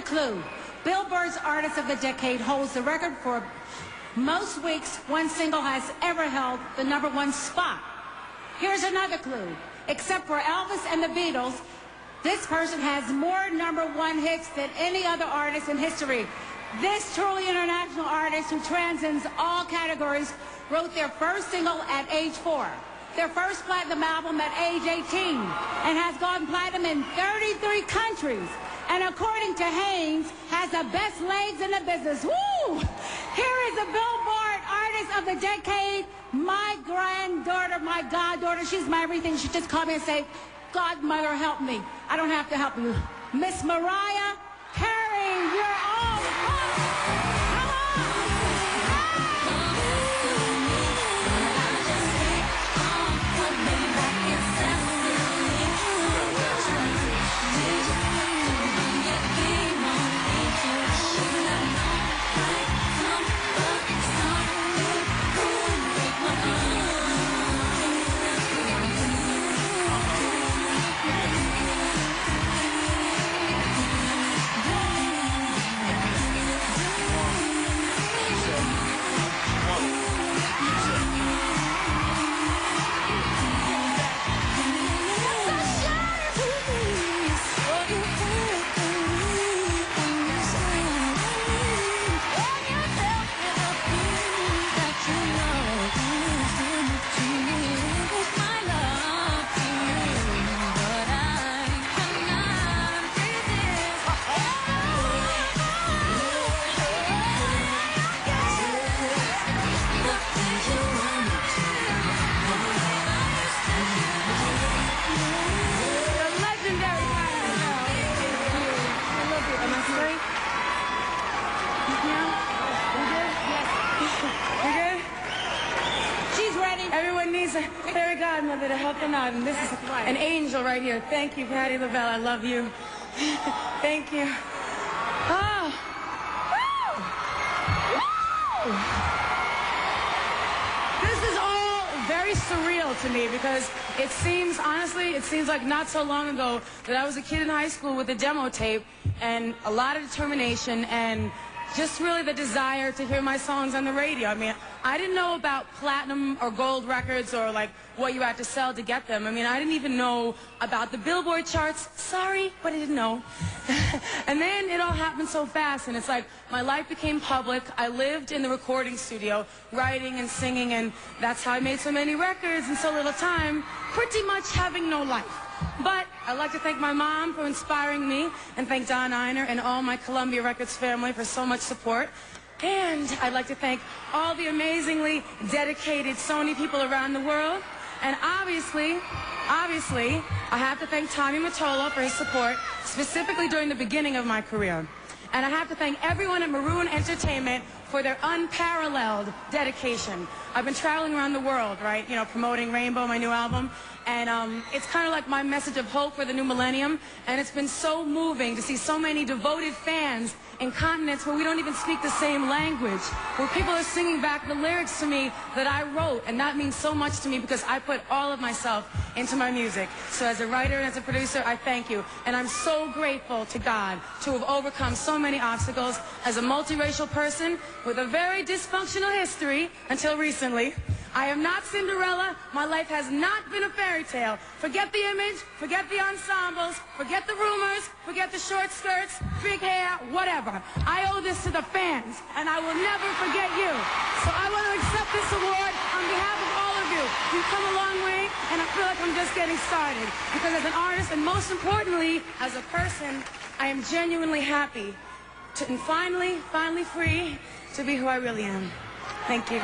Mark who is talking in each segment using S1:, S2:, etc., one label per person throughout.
S1: a clue. Billboard's Artist of the Decade holds the record for most weeks one single has ever held the number one spot. Here's another clue. Except for Elvis and the Beatles, this person has more number one hits than any other artist in history. This truly international artist who transcends all categories wrote their first single at age four, their first platinum album at age 18, and has gone platinum in 33 countries. And according to Hanes, has the best legs in the business. Woo! Here is a Billboard Artist of the Decade, my granddaughter, my goddaughter. She's my everything. She just called me and said, Godmother, help me. I don't have to help you. Miss Mariah
S2: Needs a fairy godmother to help them out, and this is an angel right here. Thank you, Patti LaBelle. I love you. Thank you. Oh. Woo! Woo! This is all very surreal to me because it seems, honestly, it seems like not so long ago that I was a kid in high school with a demo tape and a lot of determination and just really the desire to hear my songs on the radio. I mean, I didn't know about platinum or gold records or like what you had to sell to get them. I mean, I didn't even know about the Billboard charts. Sorry, but I didn't know. and then it all happened so fast and it's like my life became public. I lived in the recording studio writing and singing and that's how I made so many records in so little time, pretty much having no life. But I'd like to thank my mom for inspiring me and thank Don Ienner and all my Columbia Records family for so much support. And I'd like to thank all the amazingly dedicated Sony people around the world. And obviously, obviously, I have to thank Tommy Mottola for his support, specifically during the beginning of my career. And I have to thank everyone at Maroon Entertainment for their unparalleled dedication. I've been traveling around the world, right, you know, promoting Rainbow, my new album, and um, it's kind of like my message of hope for the new millennium, and it's been so moving to see so many devoted fans in continents where we don't even speak the same language, where people are singing back the lyrics to me that I wrote, and that means so much to me because I put all of myself into my music. So as a writer and as a producer, I thank you, and I'm so grateful to God to have overcome so many obstacles as a multiracial person with a very dysfunctional history until recently. I am not Cinderella. My life has not been a fairy tale. Forget the image, forget the ensembles, forget the rumors, forget the short skirts, big hair, whatever. I owe this to the fans, and I will never forget you. So I want to accept this award on behalf of all of you. You've come a long way, and I feel like I'm just getting started. Because as an artist, and most importantly, as a person, I am genuinely happy to, and finally, finally free to be who I really am. Thank you.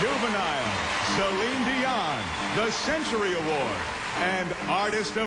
S3: Juvenile, Celine Dion, the Century Award, and Artist of